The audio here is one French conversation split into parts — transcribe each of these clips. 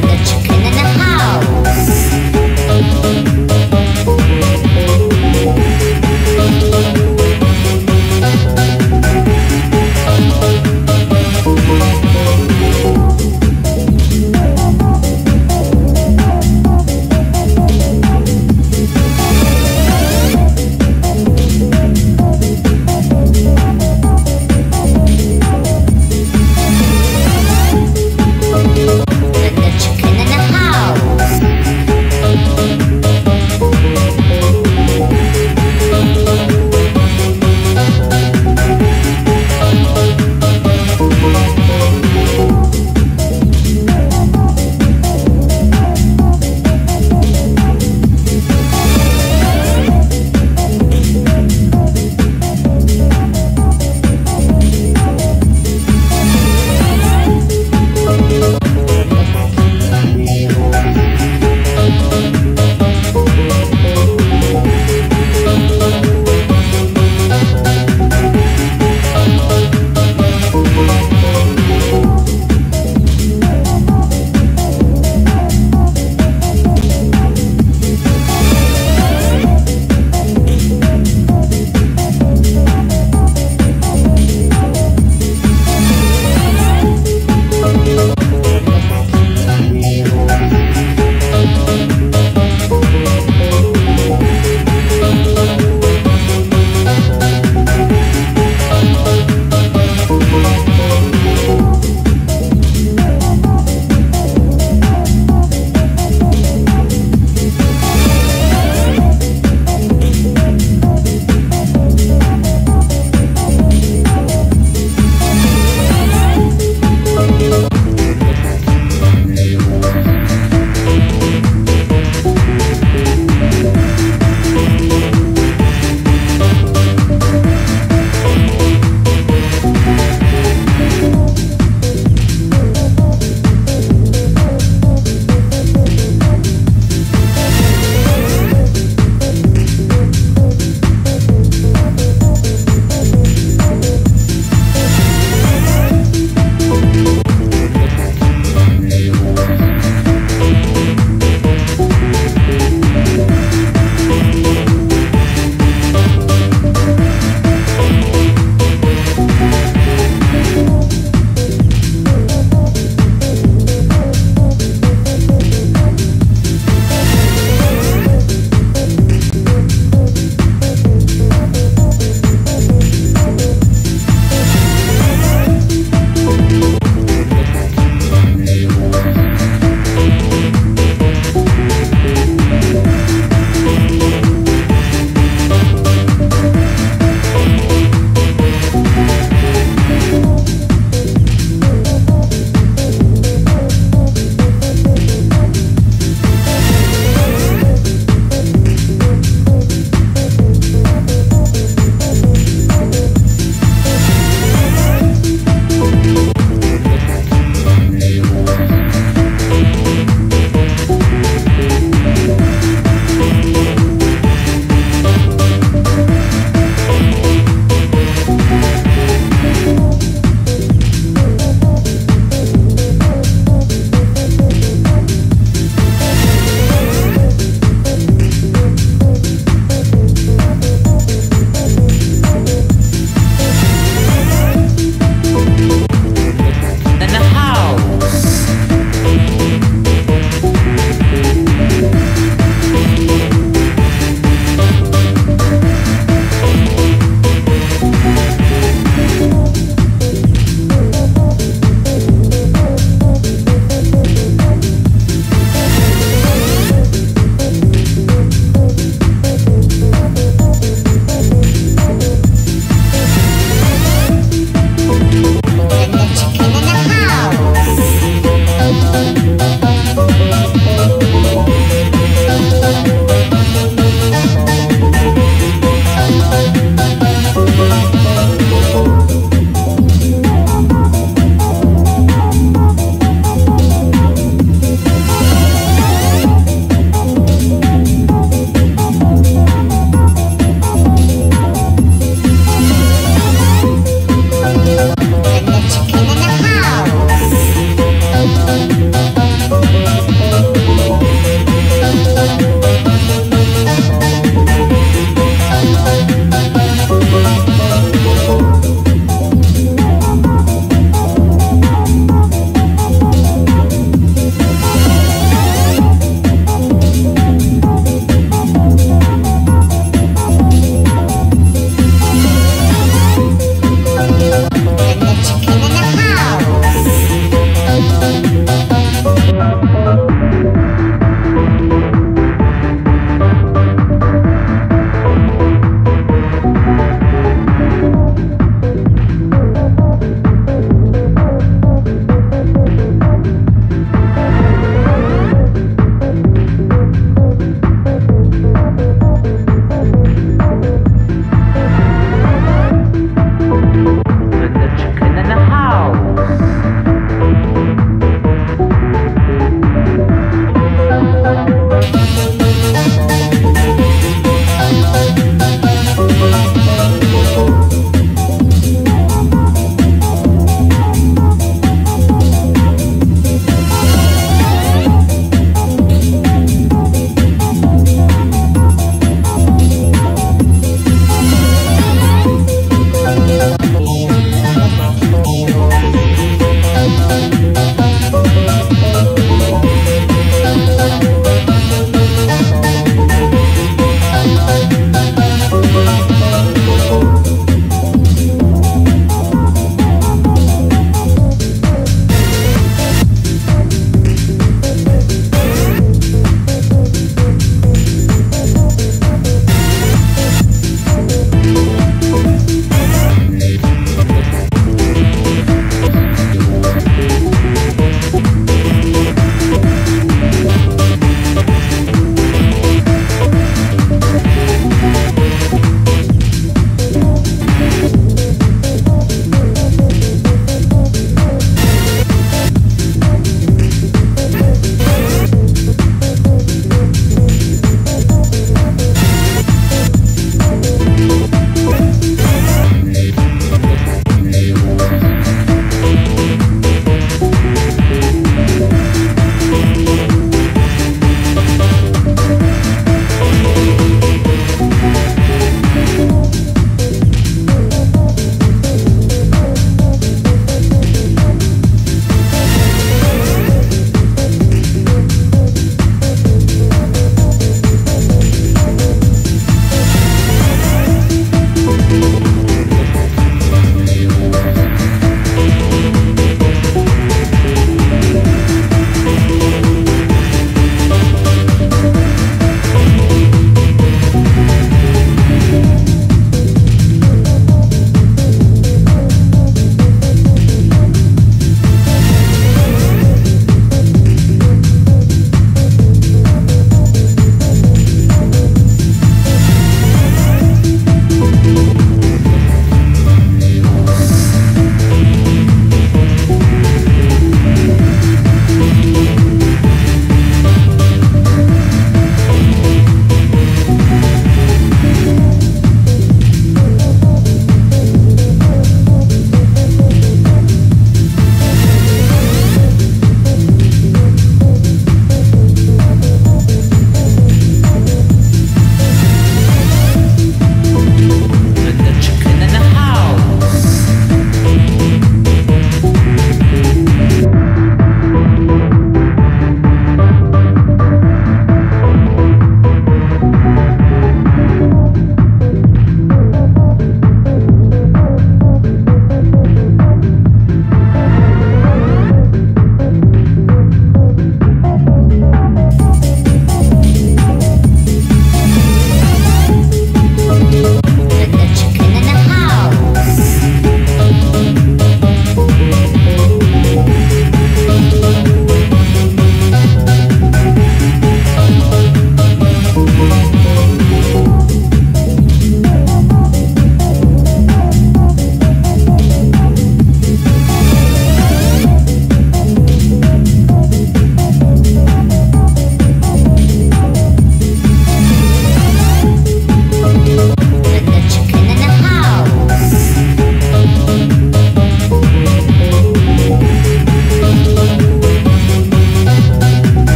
that you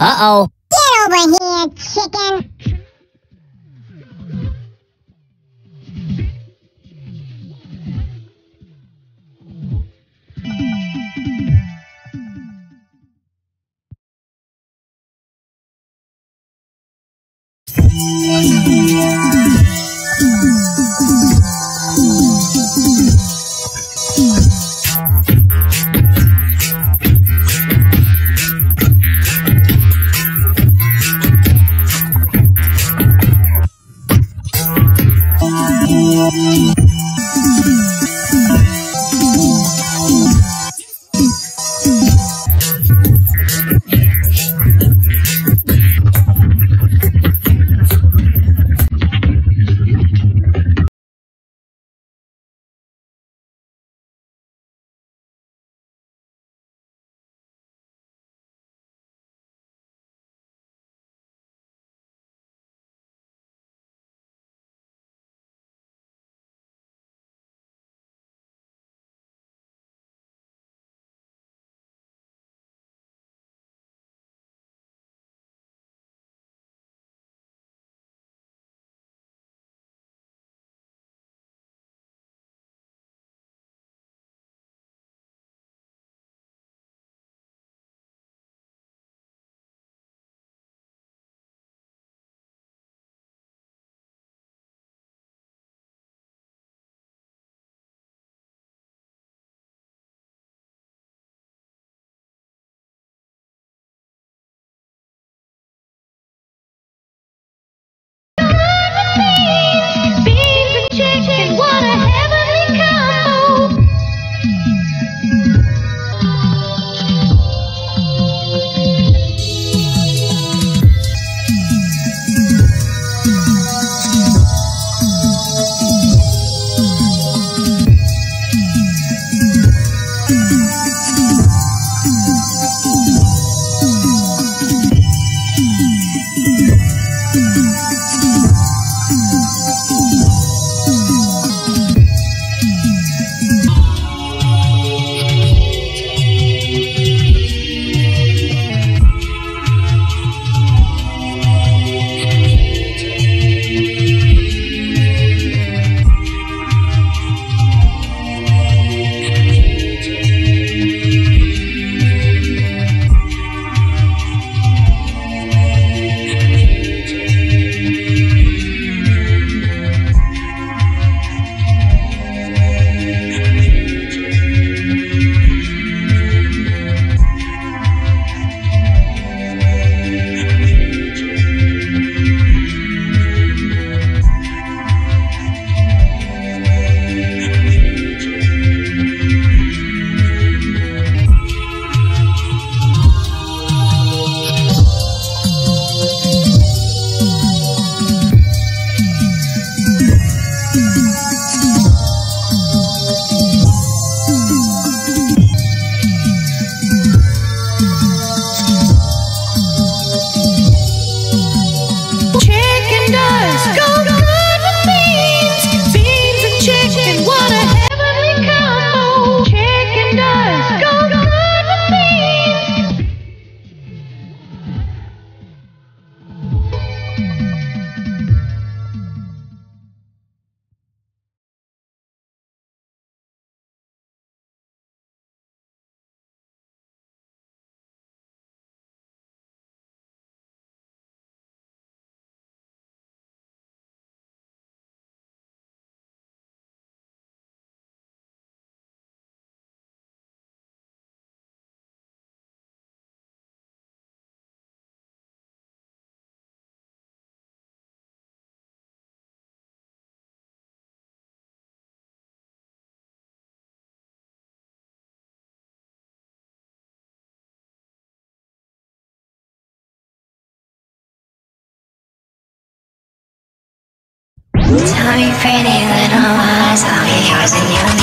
Uh-oh. Get over here, chicken. funny, pretty little eyes. I'll be yours and yours.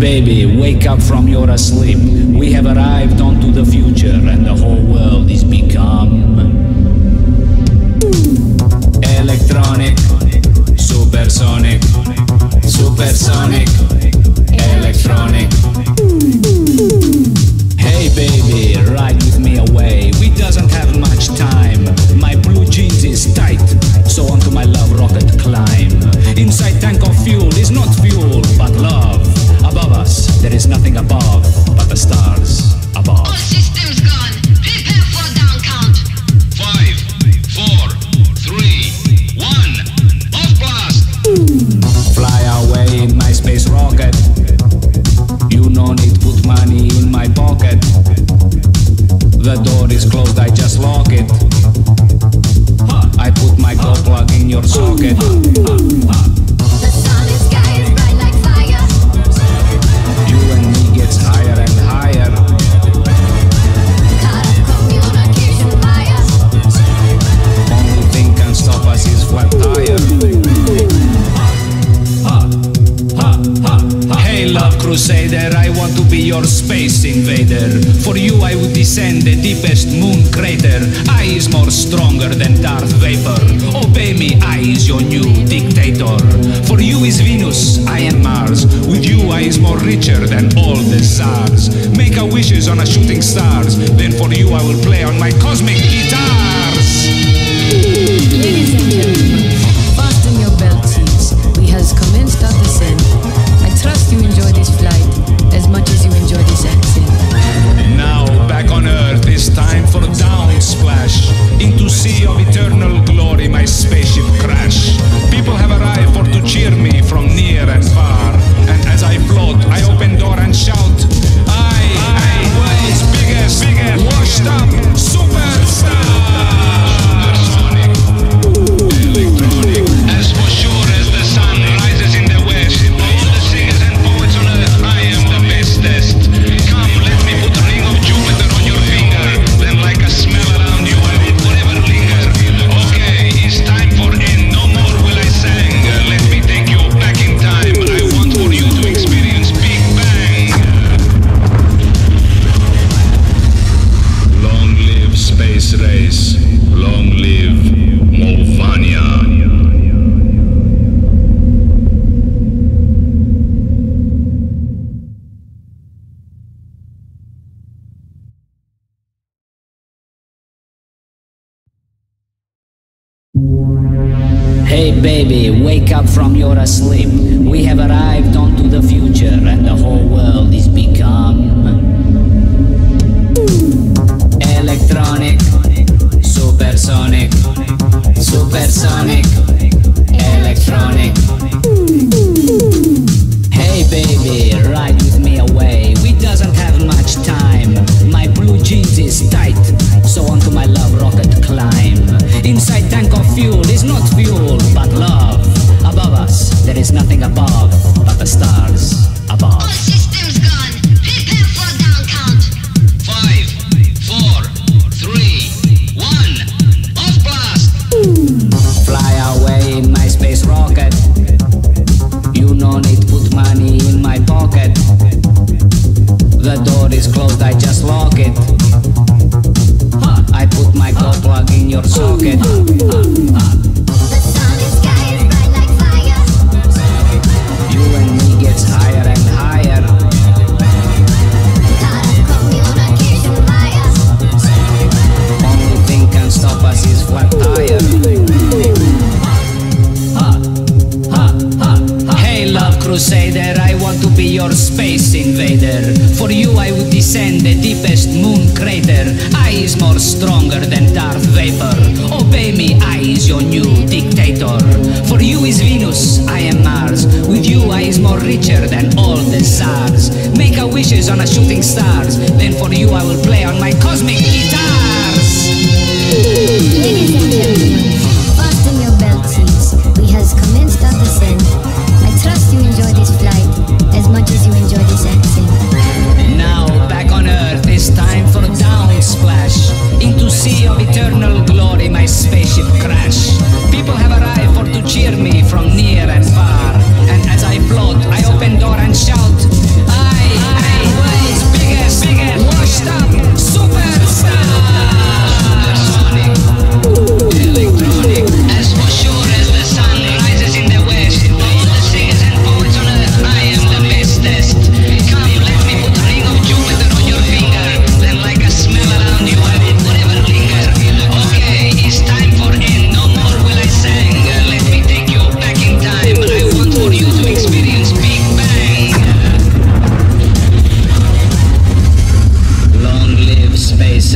Baby, wake up from your sleep. We have arrived onto the future and the whole world is become... Electronic, supersonic, supersonic, electronic. Hey baby, right the bar.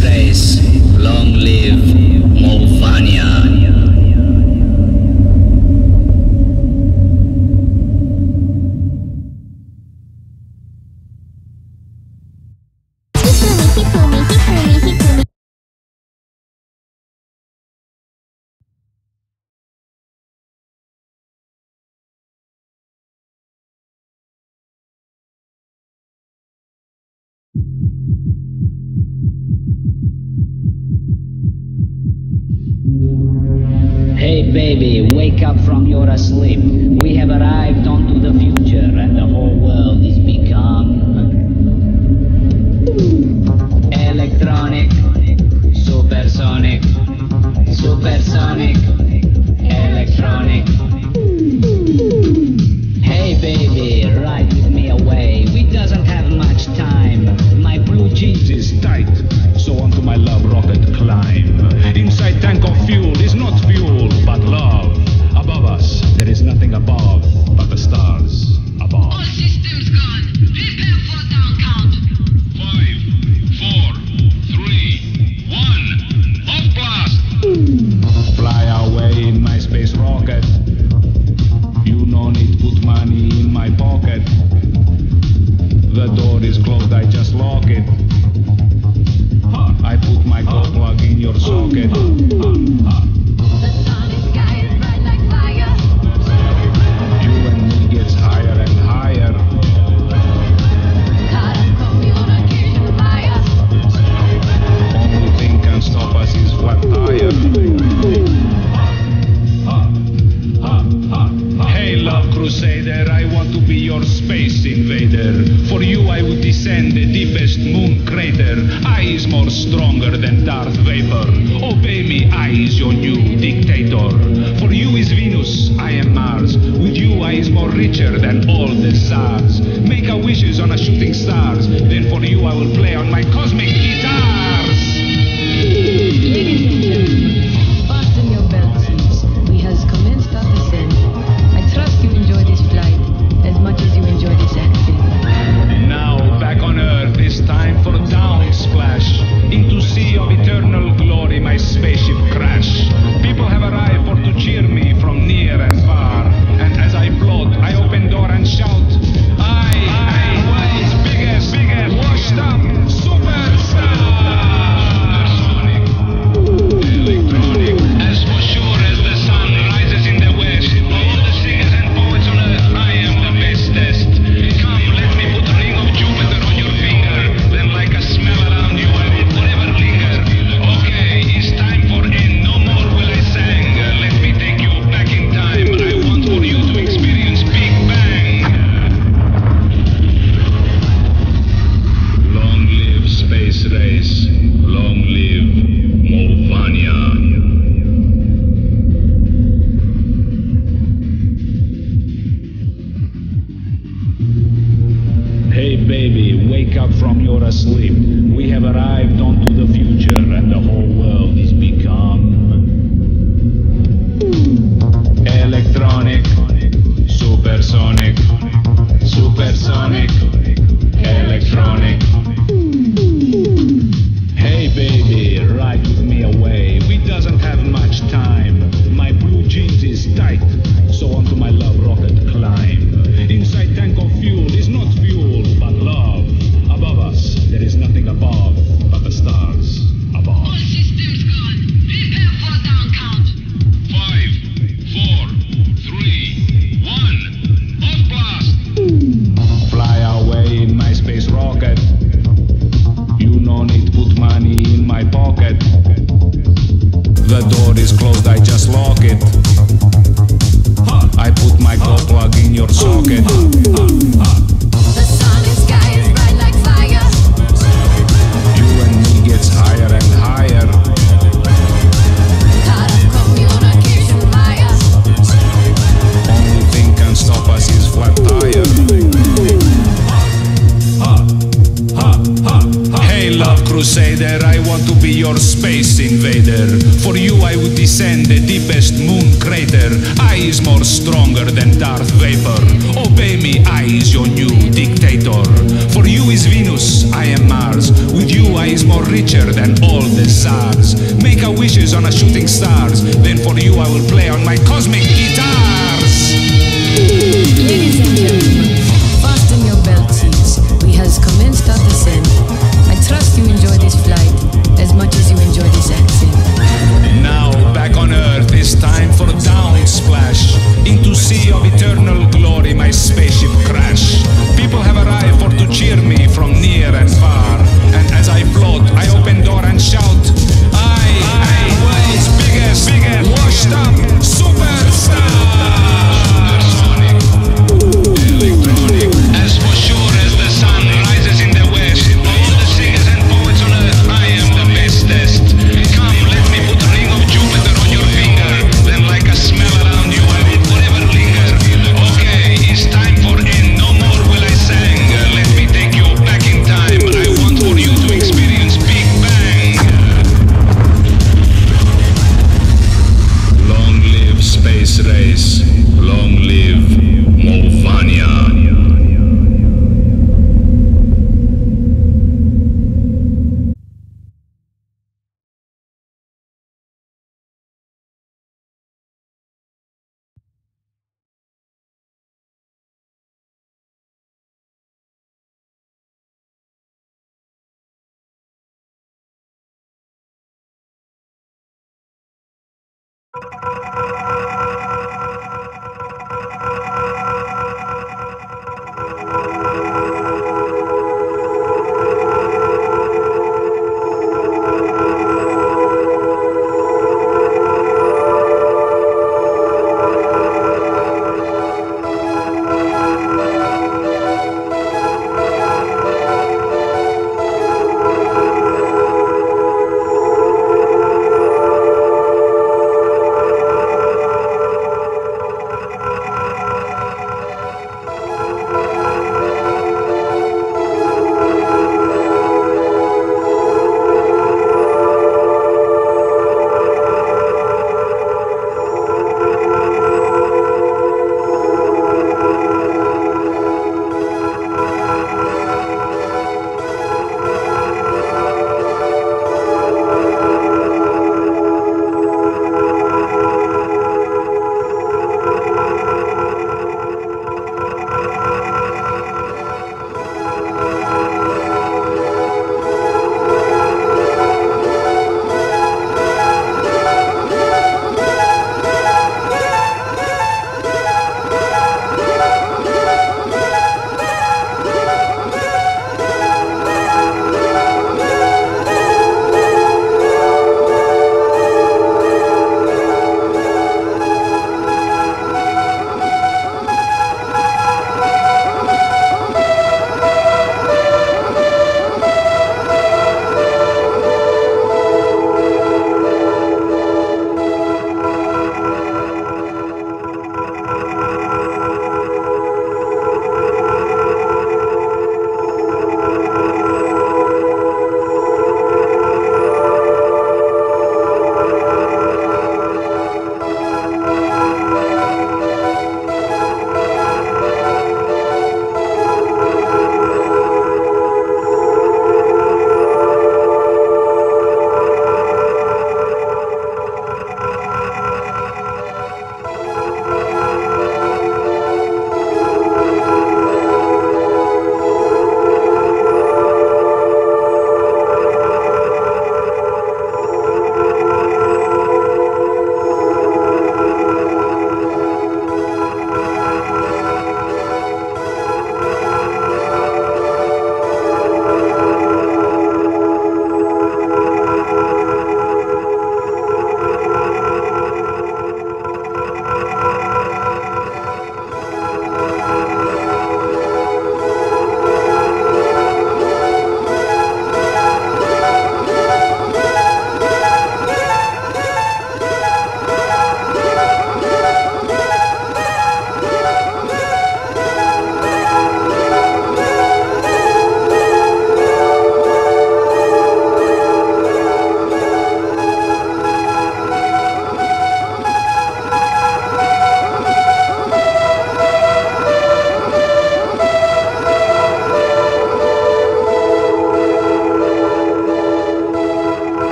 race, long live us sleep. We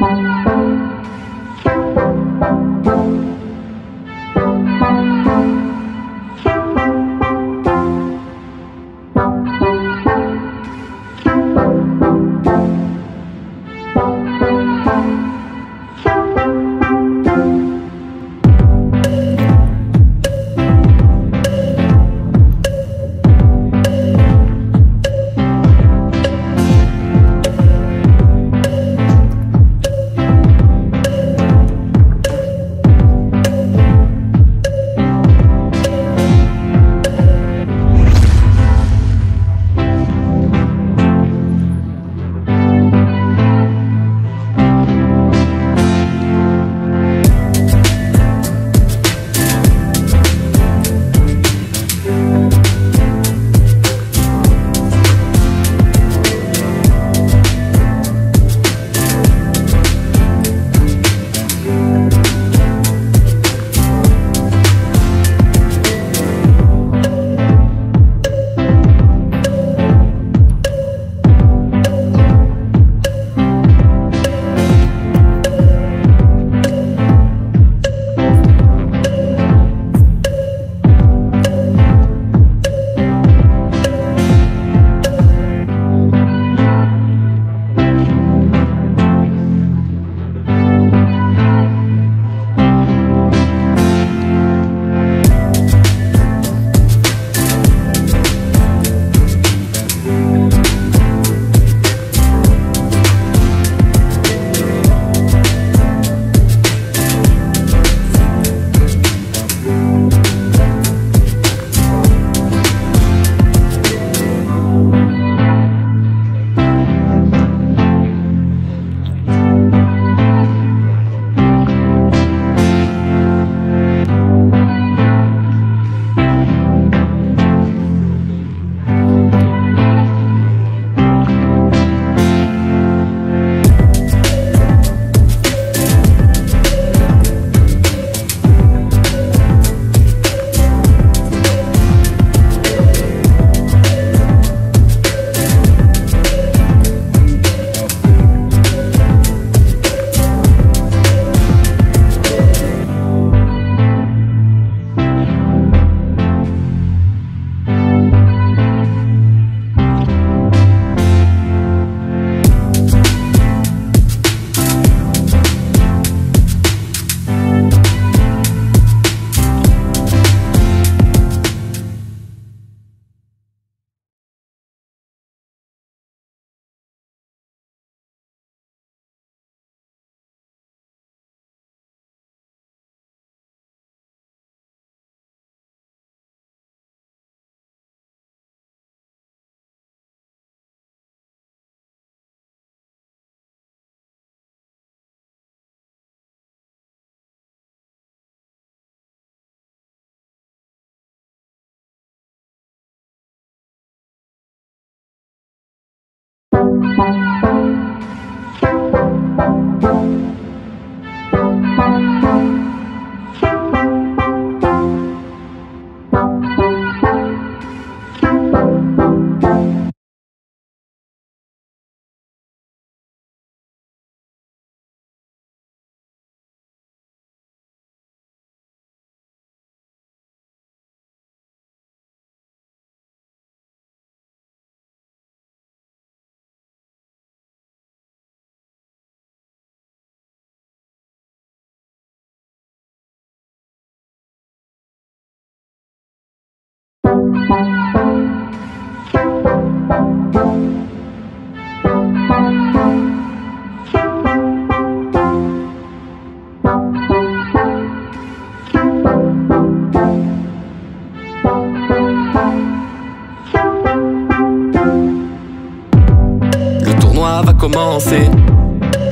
Le tournoi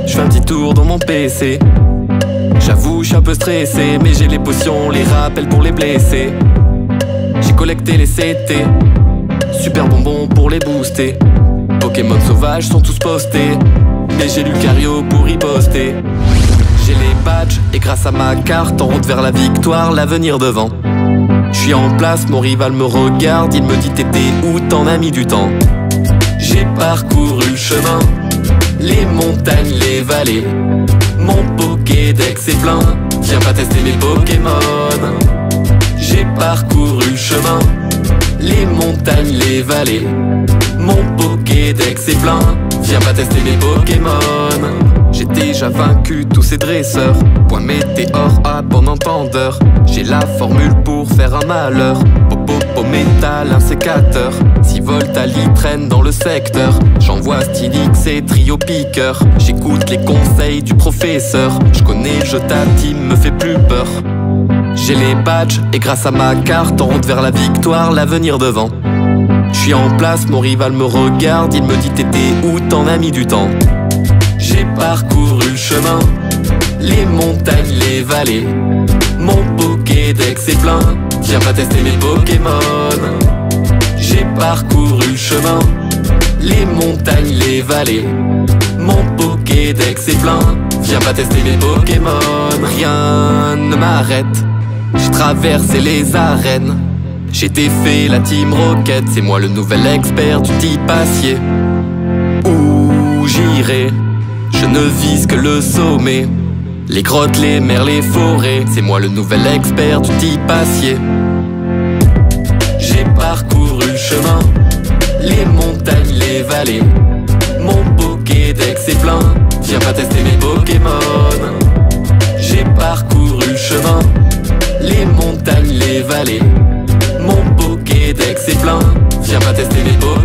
Je fais un petit tour dans mon PC. J'avoue, je suis un peu stressé, mais j'ai les potions, les rappels pour les blessés. J'ai collecté les CT, super bonbons pour les booster. Pokémon sauvages sont tous postés, mais j'ai Lucario pour y poster. J'ai les badges et grâce à ma carte en route vers la victoire, l'avenir devant. Je suis en place, mon rival me regarde, il me dit t'étais où, t'en as mis du temps? J'ai parcouru le chemin Les montagnes, les vallées, mon Pokédex est plein. Viens pas tester mes Pokémon. Parcouru le chemin, les montagnes, les vallées. Mon Pokédex est plein. Viens pas tester mes Pokémon. J'ai déjà vaincu tous ces dresseurs. Point météore à bon entendeur. J'ai la formule pour faire un malheur. Popo métal, un sécateur. Si Voltali traîne dans le secteur, j'envoie Stylix et Trio Piqueur. J'écoute les conseils du professeur. Je connais le jeu me fait plus peur. J'ai les badges et grâce à ma carte, en route vers la victoire, l'avenir devant. Je suis en place, mon rival me regarde, il me dit t'étais où, t'en as mis du temps? J'ai parcouru le chemin, les montagnes, les vallées. Mon Pokédex est plein, viens pas tester mes Pokémon. J'ai parcouru le chemin, les montagnes, les vallées. Mon Pokédex est plein, viens pas tester mes Pokémon. Rien ne m'arrête, j'ai traversé les arènes. J'ai défait la team Rocket, c'est moi le nouvel expert du type acier. Où j'irai, je ne vise que le sommet. Les grottes, les mers, les forêts, c'est moi le nouvel expert du type acier. J'ai parcouru le chemin, les montagnes, les vallées. Mon Pokédex est plein, viens pas tester mes Pokémon. Mon Pokédex est plein, viens pas tester mes Pokémon.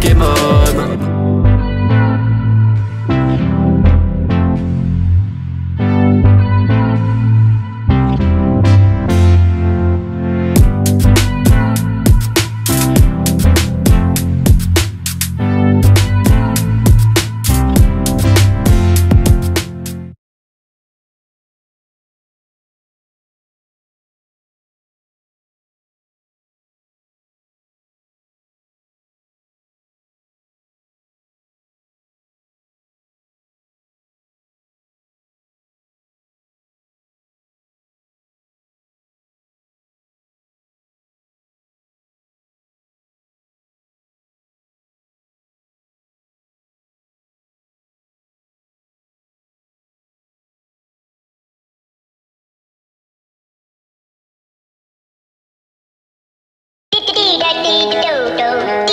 do do do.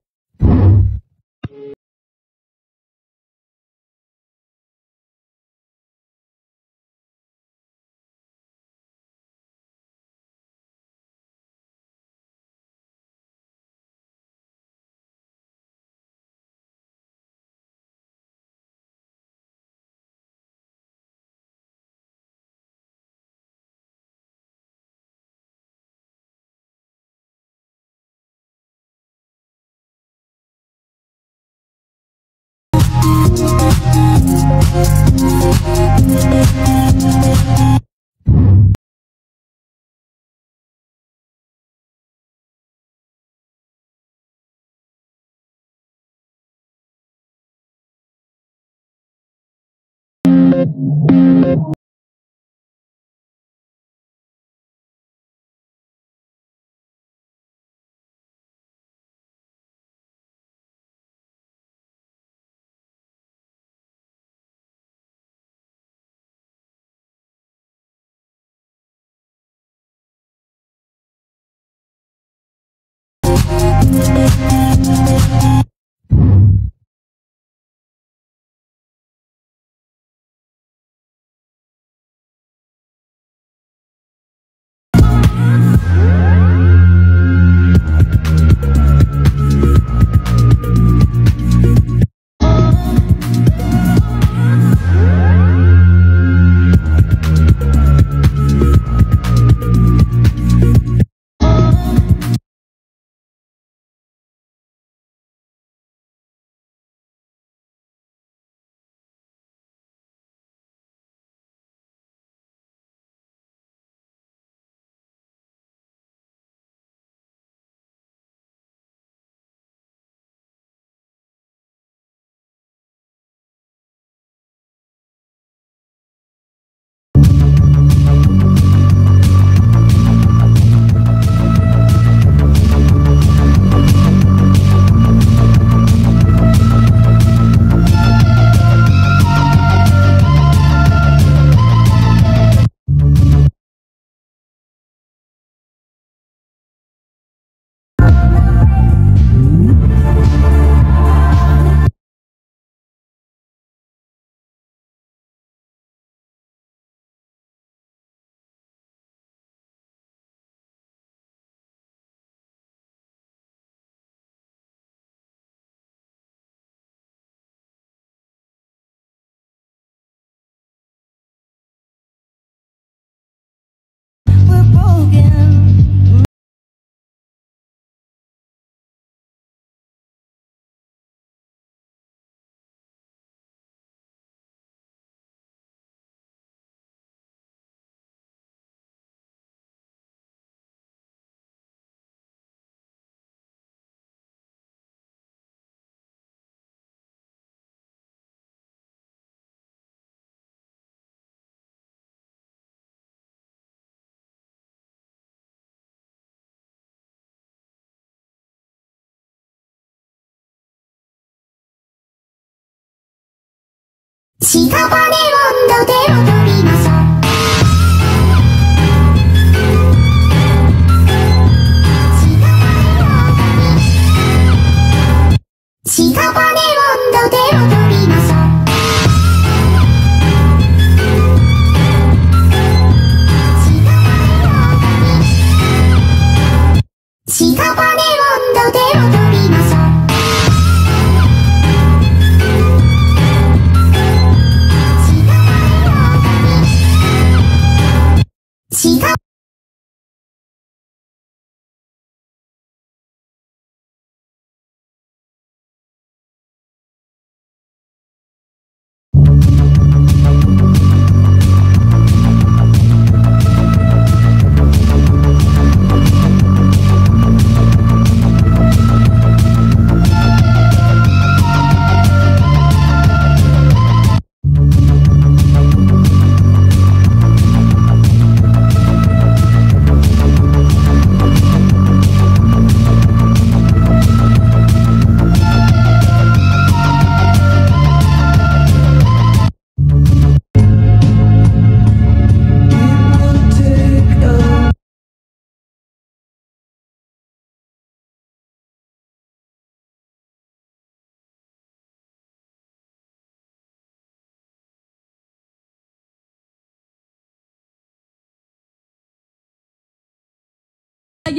屍温度で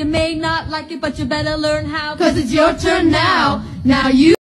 you may not like it, but you better learn how. Cause it's your turn now. Now you.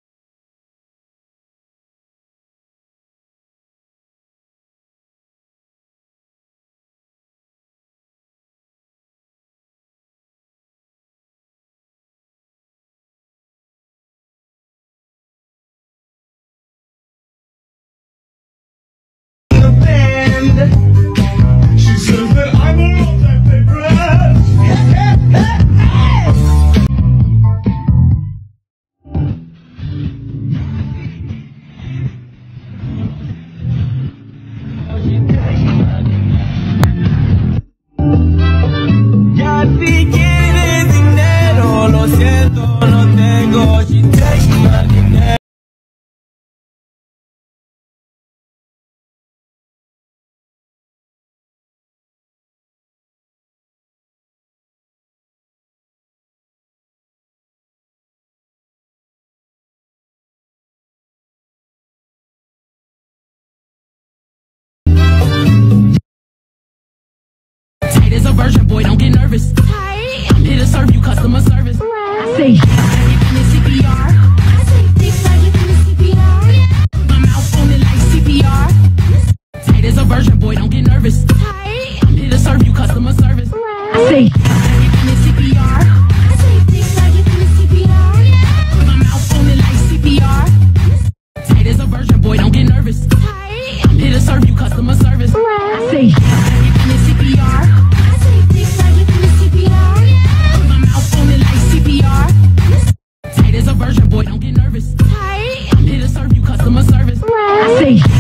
version, boy, don't get nervous. I'm here to serve you, customer service. Seis.